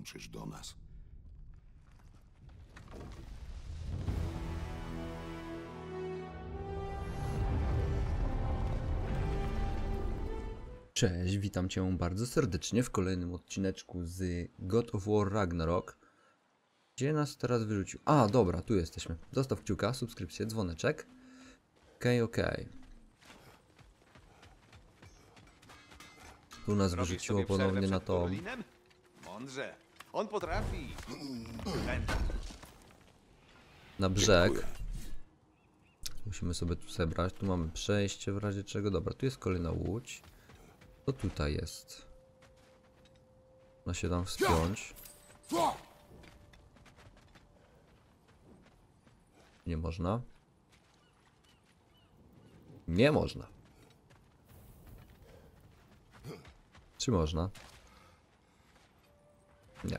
dołączysz do nas. Cześć, witam Cię bardzo serdecznie w kolejnym odcineczku z God of War Ragnarok. Gdzie nas teraz wyrzucił? A, dobra, tu jesteśmy. Zostaw kciuka, subskrypcję, dzwoneczek. Okej, okej. Tu nas wyrzuciło ponownie na to. Mądrze. On potrafi. Na brzeg. Musimy sobie tu zebrać. Tu mamy przejście w razie czego. Dobra, tu jest kolejna łódź. Co tutaj jest? Można się tam wspiąć. Nie można. Nie można. Czy można? Nie.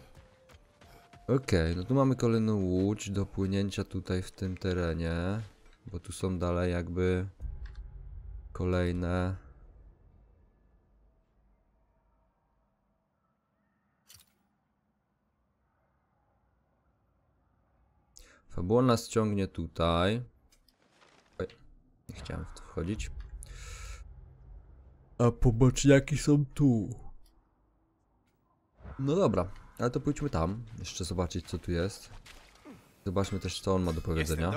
Okej, no tu mamy kolejną łódź do płynięcia tutaj w tym terenie. Bo tu są dalej jakby kolejne. Fabuła nas ciągnie tutaj. Oj, nie chciałem w to wchodzić. A poboczniaki są tu. No dobra, ale to pójdźmy tam. Jeszcze zobaczyć co tu jest. Zobaczmy też co on ma do powiedzenia.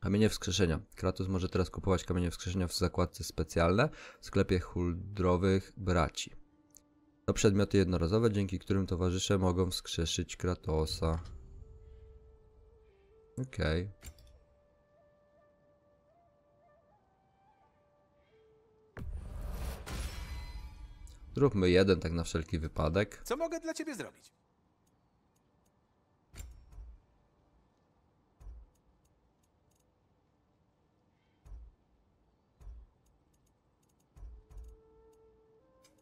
Kamienie wskrzeszenia. Kratos może teraz kupować kamienie wskrzeszenia w zakładce specjalne w sklepie huldrowych braci. To przedmioty jednorazowe, dzięki którym towarzysze mogą wskrzeszyć Kratosa. Okej. Zróbmy jeden tak na wszelki wypadek. Co mogę dla ciebie zrobić?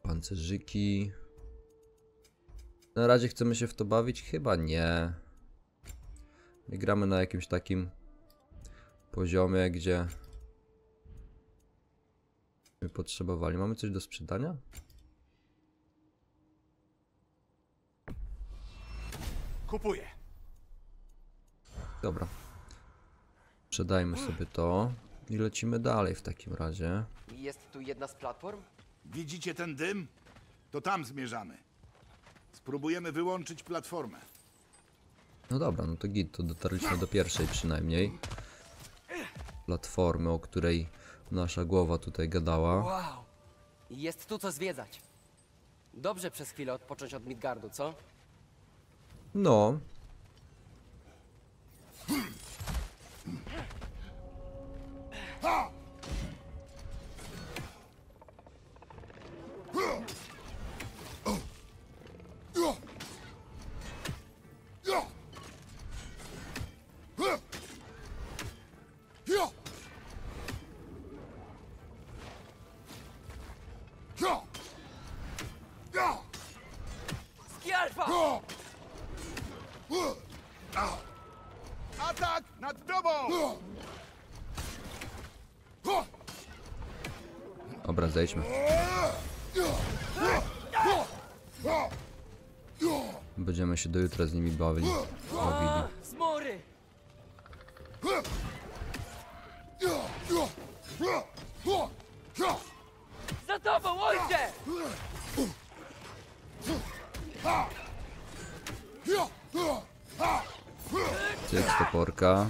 Pancerzyki. Na razie chcemy się w to bawić? Chyba nie. My gramy na jakimś takim poziomie, gdzie my potrzebowali. Mamy coś do sprzedania? Kupuję. Dobra. Sprzedajmy sobie to i lecimy dalej w takim razie. Jest tu jedna z platform? Widzicie ten dym? To tam zmierzamy. Spróbujemy wyłączyć platformę. No dobra, no to git, to dotarliśmy do pierwszej przynajmniej. Platformy, o której nasza głowa tutaj gadała. Wow! Jest tu co zwiedzać. Dobrze przez chwilę odpocząć od Midgardu, co? No. Będziemy się do jutra z nimi bawili. bawili. Zmory! Za tobą, ojcze! Cyk, toporka.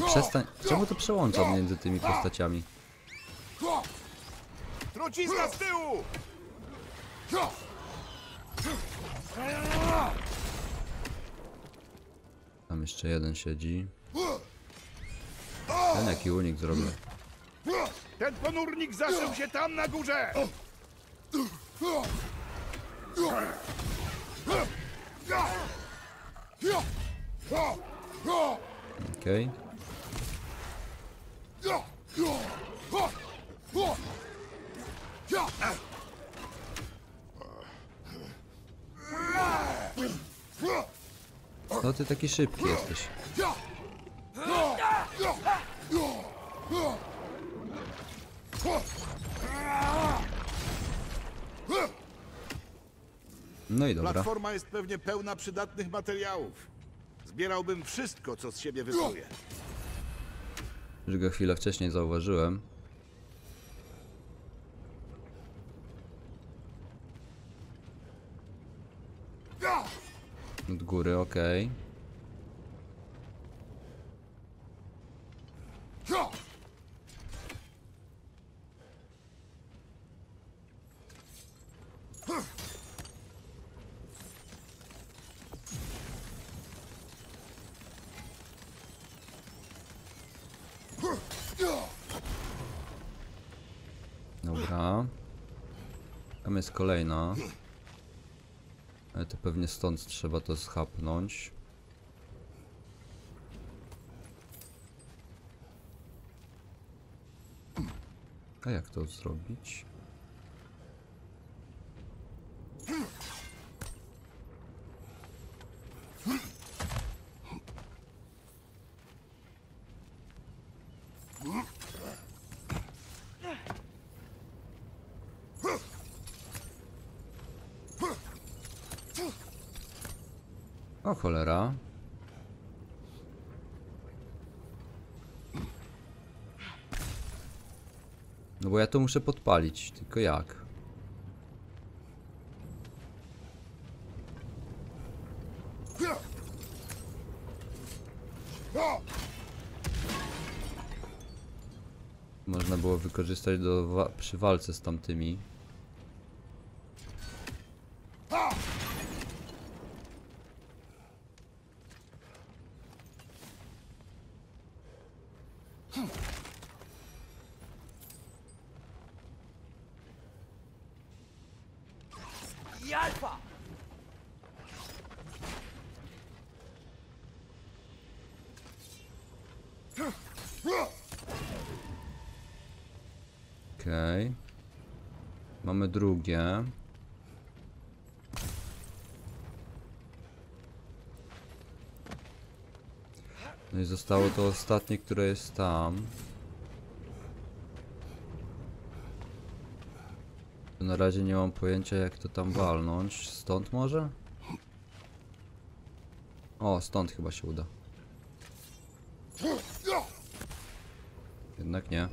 No przestań. Czemu to przełącza między tymi postaciami? Trucizna z tyłu! Tam jeszcze jeden siedzi. Ten jaki unik zrobił. Ten ponurnik zaszył się tam na górze! Okej. No ty taki szybki jesteś. No i dobra. Platforma jest pewnie pełna przydatnych materiałów. Zbierałbym wszystko, co z siebie wypluje. Już go chwilę wcześniej zauważyłem. Od góry, okej. Dobra. Tam jest kolejna. To pewnie stąd trzeba to schapnąć. A jak to zrobić? Cholera. No bo ja to muszę podpalić, tylko jak? Można było wykorzystać do wa- przy walce z tamtymi. I alfa! Okej. Mamy drugie. No i zostało to ostatnie, które jest tam. Na razie nie mam pojęcia jak to tam walnąć. Stąd może? O, stąd chyba się uda. Jednak nie.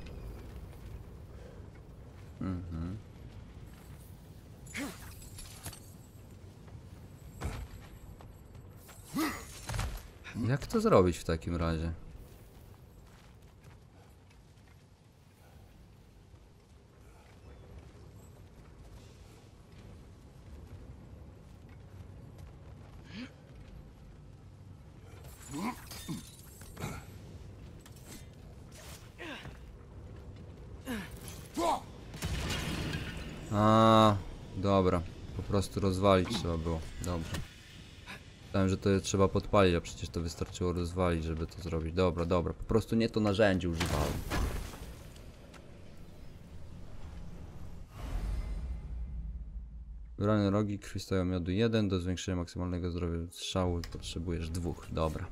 Jak to zrobić w takim razie? A, dobra. Po prostu rozwalić trzeba było. Dobra. Myślałem, że to trzeba podpalić, a przecież to wystarczyło rozwalić, żeby to zrobić. Dobra, dobra. Po prostu nie to narzędzie używałem. Wybrane rogi krwistoją miodu 1. Do zwiększenia maksymalnego zdrowia strzału potrzebujesz dwóch. Dobra.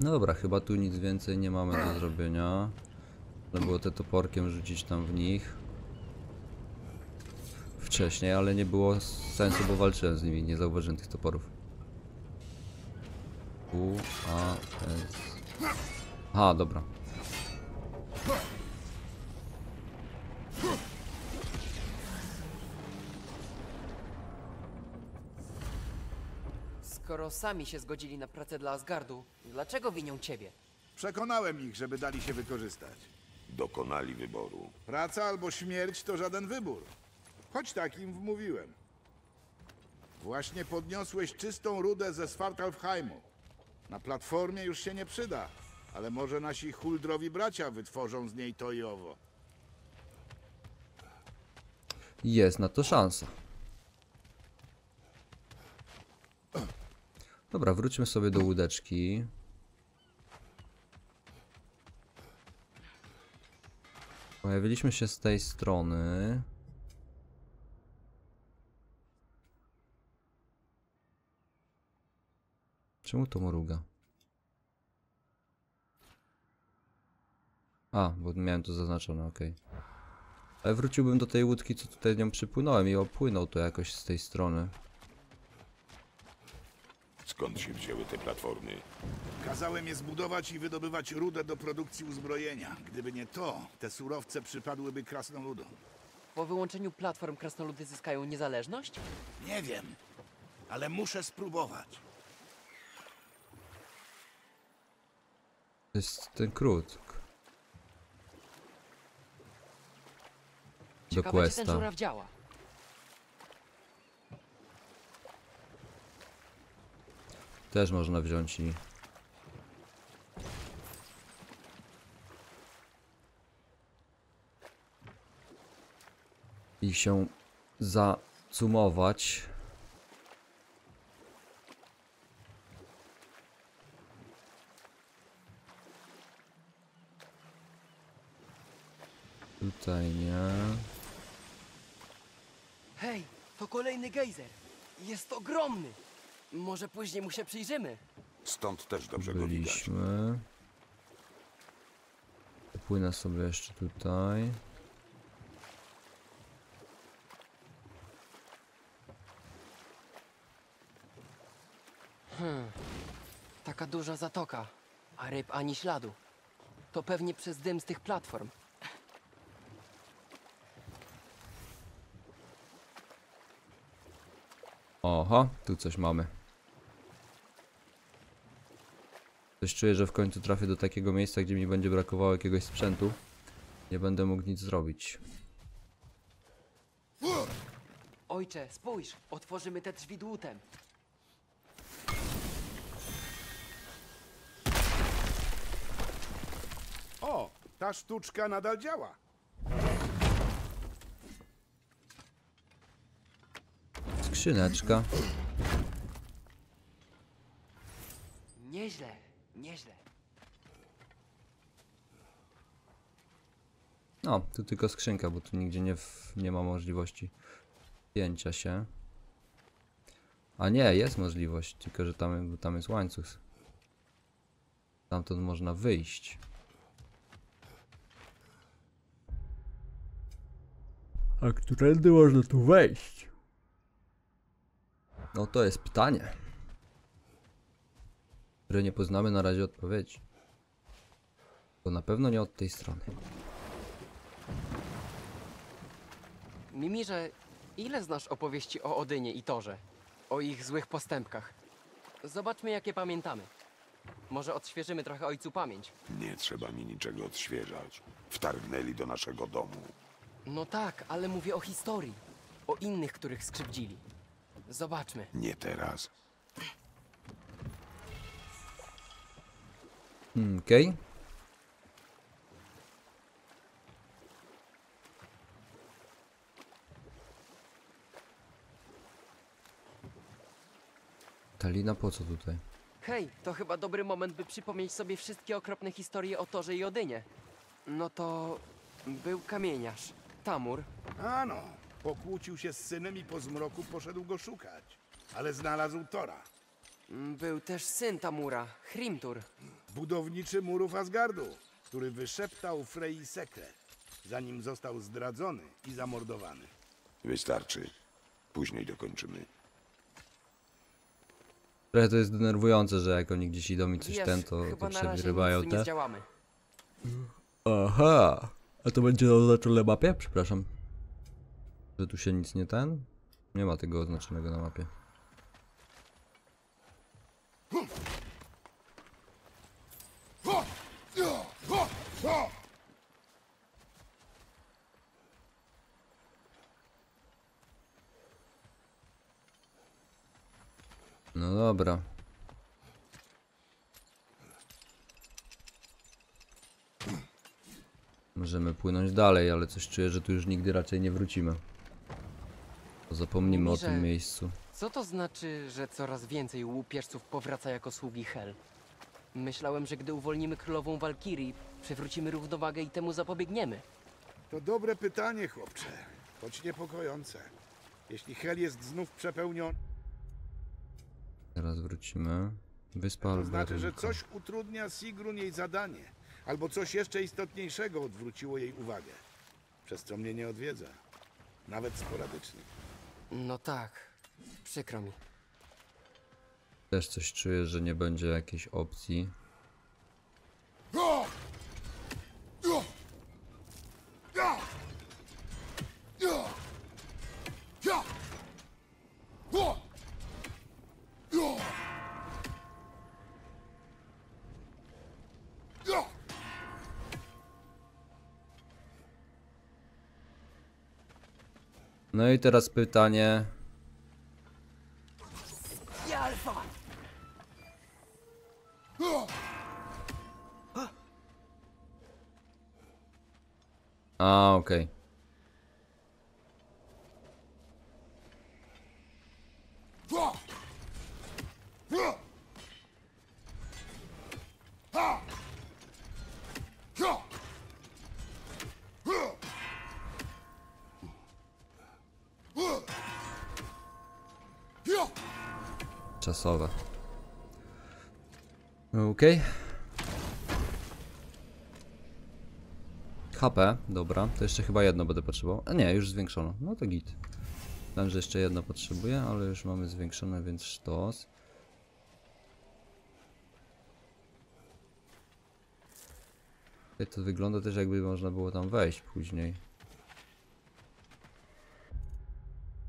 No dobra, chyba tu nic więcej nie mamy do zrobienia. Trzeba było te toporkiem rzucić tam w nich. Wcześniej, ale nie było sensu, bo walczyłem z nimi, nie zauważyłem tych toporów. U, A, S. Aha, dobra. Sami się zgodzili na pracę dla Asgardu, dlaczego winią ciebie? Przekonałem ich, żeby dali się wykorzystać. Dokonali wyboru. Praca albo śmierć to żaden wybór. Choć tak im wmówiłem. Właśnie podniosłeś czystą rudę ze Svartalfheimu. Na platformie już się nie przyda, ale może nasi huldrowi bracia wytworzą z niej to i owo. Jest na to szansa. Dobra, wróćmy sobie do łódeczki. Pojawiliśmy się z tej strony. Czemu to mruga? A, bo miałem to zaznaczone, ok. Ale wróciłbym do tej łódki, co tutaj nią przypłynąłem i opłynął to jakoś z tej strony. Skąd się wzięły te platformy? Kazałem je zbudować i wydobywać rudę do produkcji uzbrojenia. Gdyby nie to, te surowce przypadłyby krasnoludom. Po wyłączeniu platform krasnoludy zyskają niezależność? Nie wiem, ale muszę spróbować. To jest ten krót. Do Ciekawe, czy ten questa. żuraw działa. Też można wziąć i... I się zacumować. Tutaj nie. Hej, to kolejny gejzer. Jest ogromny. Może później mu się przyjrzymy. Stąd też dobrze go widać. Byliśmy. Płynę sobie jeszcze tutaj. Taka duża zatoka, a ryb ani śladu. To pewnie przez dym z tych platform. Oho, tu coś mamy. Coś czuję, że w końcu trafię do takiego miejsca, gdzie mi będzie brakowało jakiegoś sprzętu. Nie będę mógł nic zrobić. Ojcze, spójrz, otworzymy te drzwi dłutem. O, ta sztuczka nadal działa. Skrzyneczka. Nieźle, nieźle. No, tu tylko skrzynka, bo tu nigdzie nie, w, nie ma możliwości pięcia się. A nie, jest możliwość, tylko że tam, tam jest łańcuch. Stamtąd można wyjść. A którędy można tu wejść? No to jest pytanie. Które nie poznamy na razie odpowiedzi. Bo na pewno nie od tej strony. Mimirze, ile znasz opowieści o Odynie i Torze? O ich złych postępkach? Zobaczmy, jakie pamiętamy. Może odświeżymy trochę ojcu pamięć. Nie trzeba mi niczego odświeżać. Wtargnęli do naszego domu. No tak, ale mówię o historii. O innych, których skrzywdzili. Zobaczmy. Nie teraz. Hmm, Okej. Talina po co tutaj? Hej, to chyba dobry moment, by przypomnieć sobie wszystkie okropne historie o Torze i Odynie. No to... Był kamieniarz, Tamur. Ano, pokłócił się z synem i po zmroku poszedł go szukać. Ale znalazł Tora, Był też syn Tamura, Hrimtur. budowniczy murów Asgardu, który wyszeptał Frey sekret, zanim został zdradzony i zamordowany. Wystarczy. Później dokończymy. Trochę to jest denerwujące, że jak oni gdzieś idą i coś Wiesz, ten, to, chyba to na razie przerywają nic tu nie te. zdziałamy. Aha! A to będzie na oznaczone mapie? Przepraszam. Że tu się nic nie ten? Nie ma tego oznaczonego na mapie. No dobra. Możemy płynąć dalej, ale coś czuję, że tu już nigdy raczej nie wrócimy. Zapomnimy o Mówi, że- tym miejscu. Co to znaczy, że coraz więcej łupieżców powraca jako sługi Hel? Myślałem, że gdy uwolnimy królową Walkirii, przywrócimy równowagę i temu zapobiegniemy. To dobre pytanie, chłopcze, choć niepokojące. Jeśli Hel jest znów przepełniony, Teraz wrócimy. Wyspa To znaczy, że coś utrudnia Sigrun jej zadanie, albo coś jeszcze istotniejszego odwróciło jej uwagę, przez co mnie nie odwiedza, nawet sporadycznie. No tak, przykro mi. Też coś czuję, że nie będzie jakiejś opcji. No i teraz pytanie. A, okej. Czasowe. Okej. HP, dobra. To jeszcze chyba jedno będę potrzebował. A nie, już zwiększono. No to git. Wiem, że jeszcze jedno potrzebuję, ale już mamy zwiększone, więc sztos. Tutaj to wygląda też jakby można było tam wejść później.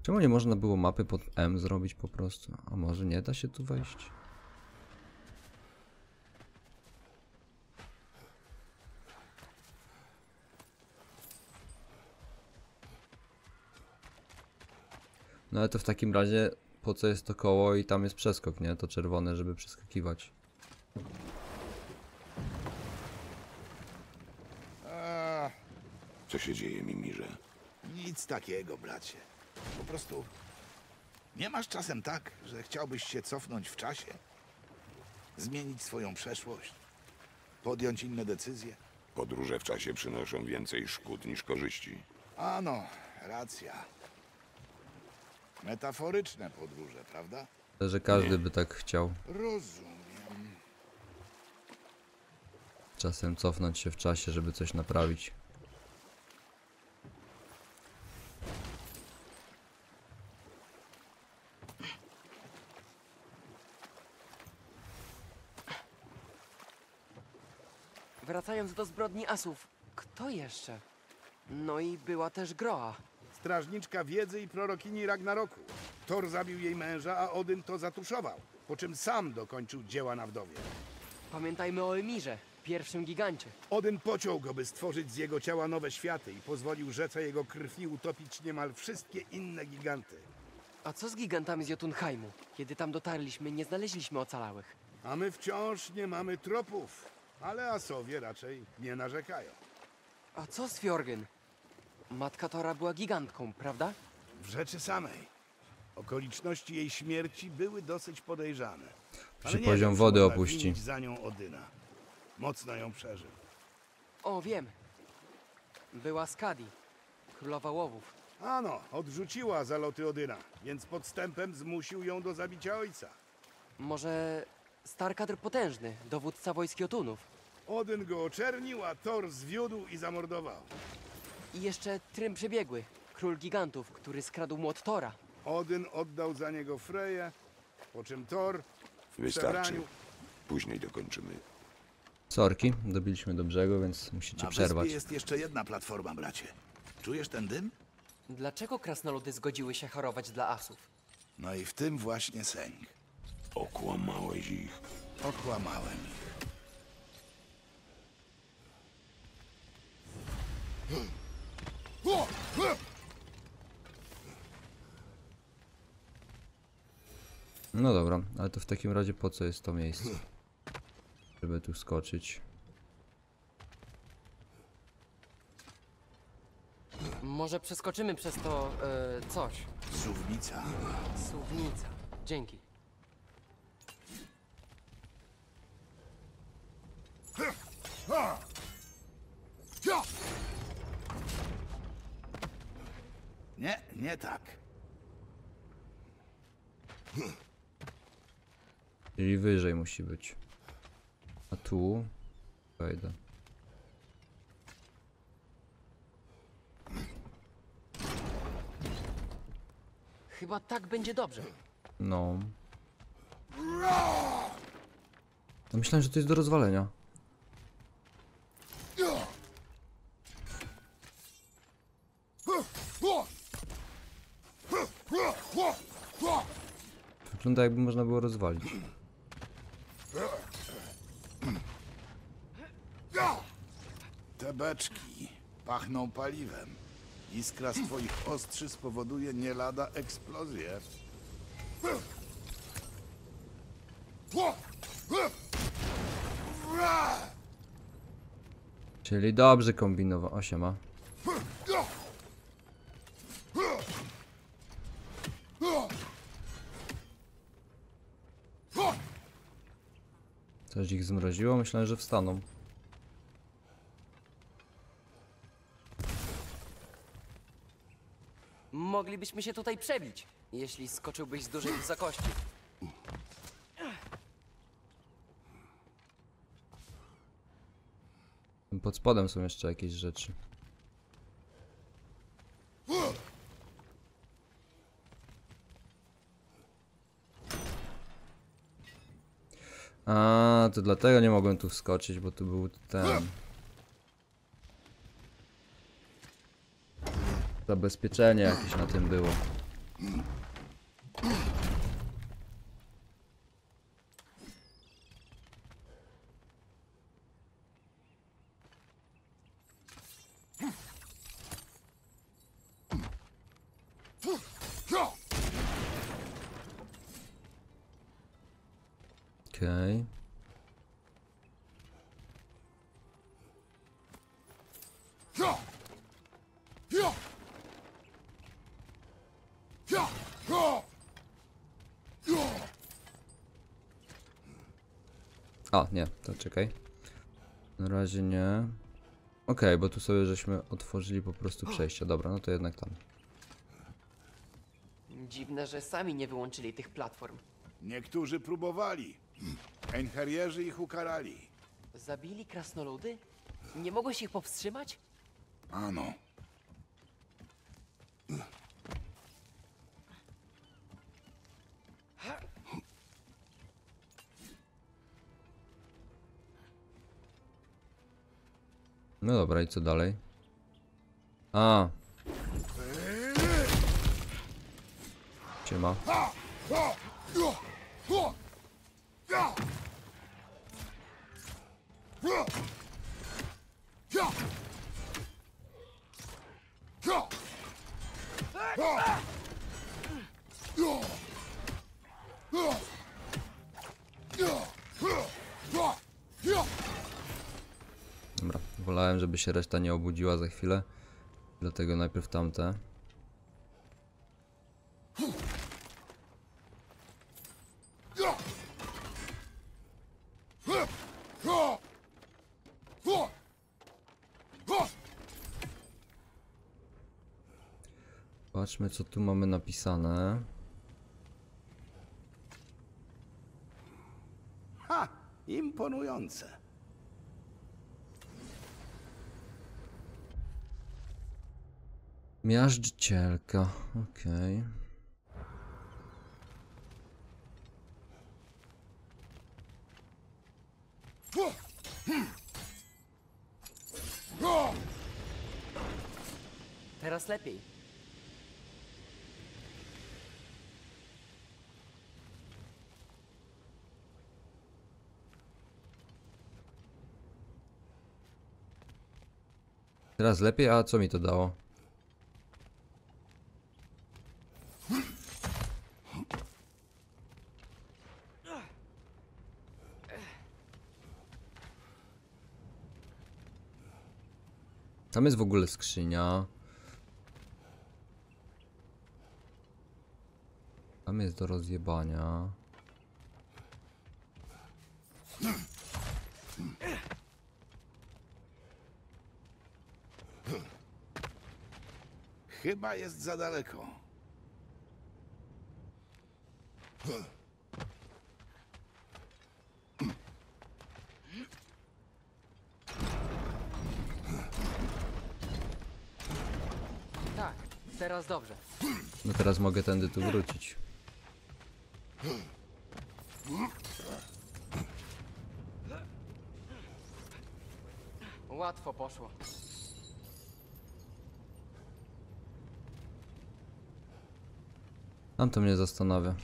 Czemu nie można było mapy pod M zrobić po prostu? A może nie da się tu wejść? No ale to w takim razie po co jest to koło i tam jest przeskok, nie? To czerwone, żeby przeskakiwać. A, Co się dzieje, Mimirze? nic takiego, bracie. Po prostu nie masz czasem tak, że chciałbyś się cofnąć w czasie? Zmienić swoją przeszłość? Podjąć inne decyzje? Podróże w czasie przynoszą więcej szkód niż korzyści. Ano, racja. Metaforyczne podróże, prawda? Że każdy by tak chciał Rozumiem. czasem cofnąć się w czasie, żeby coś naprawić. Wracając do zbrodni asów, kto jeszcze? No i była też Groa. Strażniczka wiedzy i prorokini Ragnaroku. Thor zabił jej męża, a Odyn to zatuszował, po czym sam dokończył dzieła na wdowie. Pamiętajmy o Emirze, pierwszym gigancie. Odyn pociął go, by stworzyć z jego ciała nowe światy i pozwolił rzece jego krwi utopić niemal wszystkie inne giganty. A co z gigantami z Jotunheimu? Kiedy tam dotarliśmy, nie znaleźliśmy ocalałych. A my wciąż nie mamy tropów, ale Asowie raczej nie narzekają. A co z Fjorgen? Matka Tora była gigantką, prawda? W rzeczy samej. Okoliczności jej śmierci były dosyć podejrzane. Ale Się nie poziom wiem, czy wody można opuści. winić za nią Odyna. Mocno ją przeżył. O, wiem. Była Skadi, królowa łowów. Ano, odrzuciła zaloty Odyna, więc podstępem zmusił ją do zabicia ojca. Może Starkadr Potężny, dowódca wojsk Jotunów. Odyn go oczernił, a Thor zwiódł i zamordował. I jeszcze Trym Przebiegły, król gigantów, który skradł młot Tora. Odyn oddał za niego Freję, po czym Thor w Wystarczy. przebraniu... Później dokończymy. Sorki, dobiliśmy do brzegu, więc musicie Na przerwać. wyspie jest jeszcze jedna platforma, bracie. Czujesz ten dym? Dlaczego krasnoludy zgodziły się chorować dla asów? No i w tym właśnie sęk. Okłamałeś ich. Okłamałem ich. No dobra, ale to w takim razie po co jest to miejsce? Żeby tu skoczyć. Może przeskoczymy przez to e, coś. Suwnica. Suwnica. Dzięki. Nie, nie tak. Czyli wyżej musi być. A tu? Wejdę. Chyba tak będzie dobrze. No. No myślałem, że to jest do rozwalenia. Wygląda jakby można było rozwalić. Te beczki pachną paliwem. Iskra z twoich ostrzy spowoduje nie lada eksplozję. Czyli dobrze kombinował. O, siema. Coś ich zmroziło? Myślałem, że wstaną. Moglibyśmy się tutaj przebić, jeśli skoczyłbyś z dużej wysokości. Pod spodem są jeszcze jakieś rzeczy. A, to dlatego nie mogłem tu wskoczyć, bo tu był ten. Zabezpieczenie jakieś na tym było. Okej. A, nie, to czekaj. Na razie nie. Okej, bo tu sobie żeśmy otworzyli po prostu przejście. Dobra, no to jednak tam. Dziwne, że sami nie wyłączyli tych platform. Niektórzy próbowali. Einherjerzy ich ukarali. Zabili krasnoludy? Nie mogłeś ich powstrzymać? Ano. No dobra, i co dalej? A. Siema. Dobra, wolałem, żeby się reszta nie obudziła za chwilę. Dlatego najpierw tamte. Patrzmy, co tu mamy napisane. Ha! Imponujące. Miażdżycielka, okej. Teraz lepiej. Teraz lepiej, a co mi to dało? Jest w ogóle skrzynia. Tam jest do rozjebania. Chyba jest za daleko. Teraz dobrze. No teraz mogę tędy tu wrócić. Łatwo poszło. Tam to mnie zastanawia.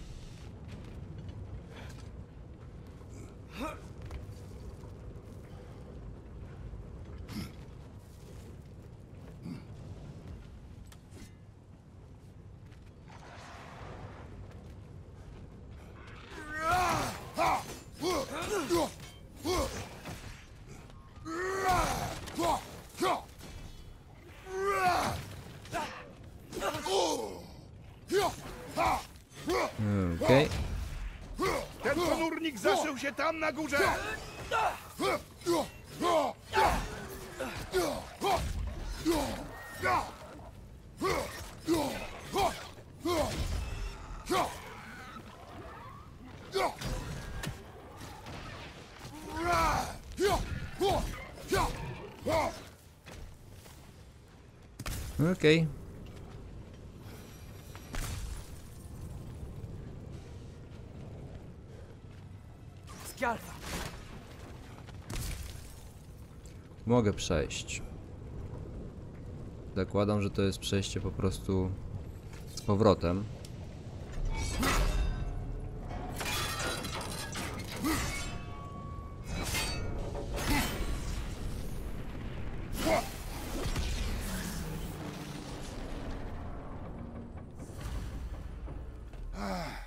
Tam na górze! Okej. Mogę przejść. Zakładam, że to jest przejście po prostu z powrotem.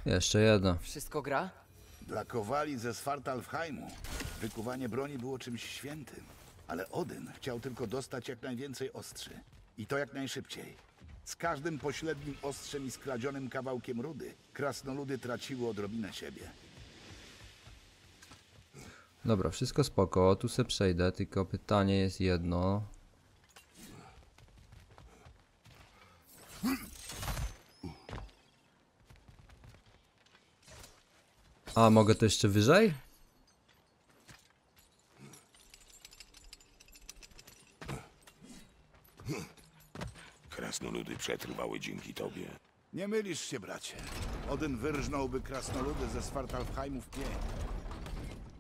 Jeszcze jedno. Wszystko gra? Dla kowali ze Svartalfheimu wykuwanie broni było czymś świętym. Ale Odyn chciał tylko dostać jak najwięcej ostrzy. I to jak najszybciej. Z każdym pośrednim ostrzem i skradzionym kawałkiem rudy krasnoludy traciły odrobinę siebie. Dobra, wszystko spoko, tu se przejdę, tylko pytanie jest jedno. A, mogę to jeszcze wyżej? Krasnoludy przetrwały dzięki tobie. Nie mylisz się, bracie. Odyn wyrżnąłby krasnoludy ze Svartalfheimu w pień.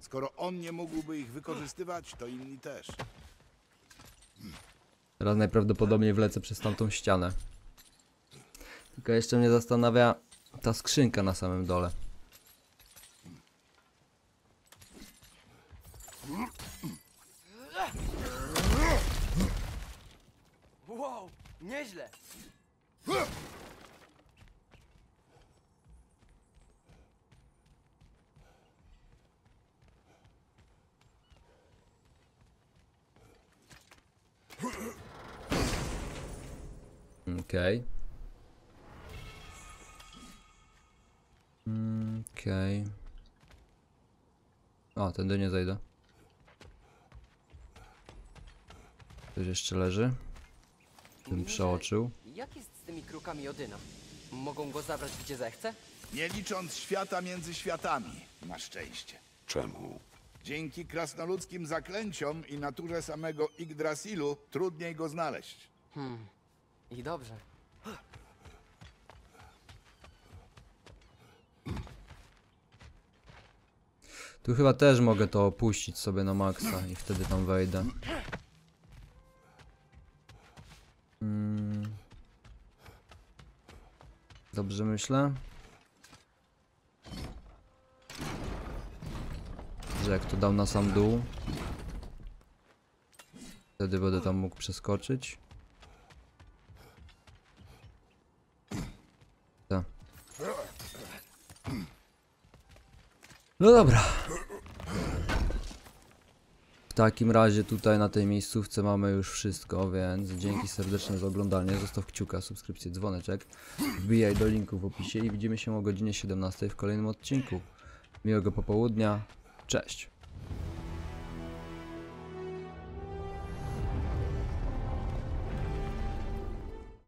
Skoro on nie mógłby ich wykorzystywać, to inni też. Teraz najprawdopodobniej wlecę przez tamtą ścianę. Tylko jeszcze mnie zastanawia ta skrzynka na samym dole. Wow, nieźle! Okej. Mm, Okej. O, tędy nie zejdę. Ktoś jeszcze leży? Bym Mierze, przeoczył. Jak jest z tymi krukami Odyna? Mogą go zabrać gdzie zechce? Nie licząc świata między światami, na szczęście. Czemu? Dzięki krasnoludzkim zaklęciom i naturze samego Yggdrasilu trudniej go znaleźć. I dobrze. Tu chyba też mogę to opuścić sobie na maksa i wtedy tam wejdę. Mm. Dobrze myślę? Że jak to dam na sam dół Wtedy będę tam mógł przeskoczyć Tak. No dobra. W takim razie tutaj na tej miejscówce mamy już wszystko, więc dzięki serdeczne za oglądanie. Zostaw kciuka, subskrypcję, dzwoneczek. Wbijaj do linku w opisie i widzimy się o godzinie 17 w kolejnym odcinku. Miłego popołudnia. Cześć.